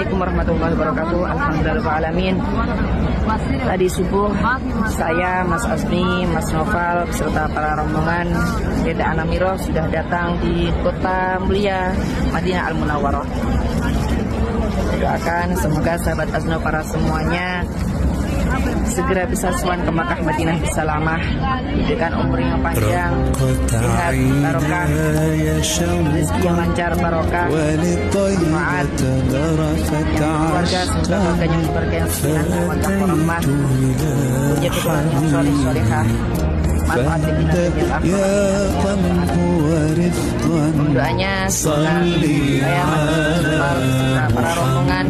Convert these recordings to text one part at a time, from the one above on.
Assalamualaikum warahmatullahi wabarakatuh. Alhamdulillah Tadi subuh saya, Mas Asmi, Mas Noval beserta para rombongan Deda Anamiro sudah datang di kota mulia Madinah Al Munawwarah. Doakan semoga sahabat Asno para semuanya segera bisa suan ke Makkah Madinah bisalamah diberikan umur yang panjang. Sehat barokah. Rezeki yang lancar barokah. Maaf keluarga semoga keluarga yang senang keluarga rahmat punya keturunan yang soleh solehah. Manfaat para rombongan.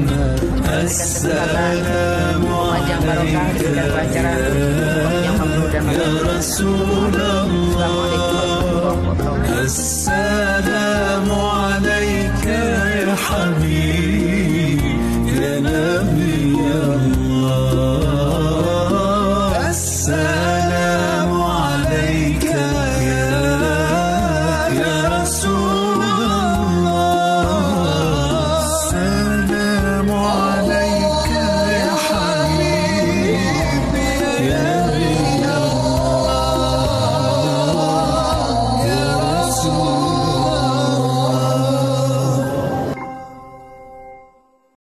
diberikan kesehatan panjang السلام عليك يا حبيب يا نبي